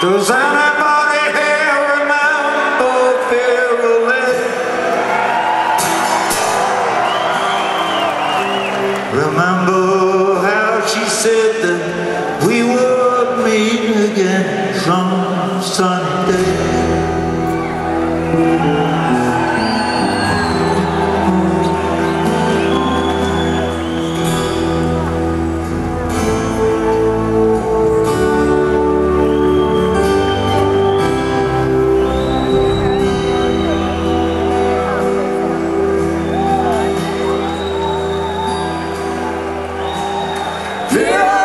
Does anybody here remember Vera Remember how she said that we would meet again some Does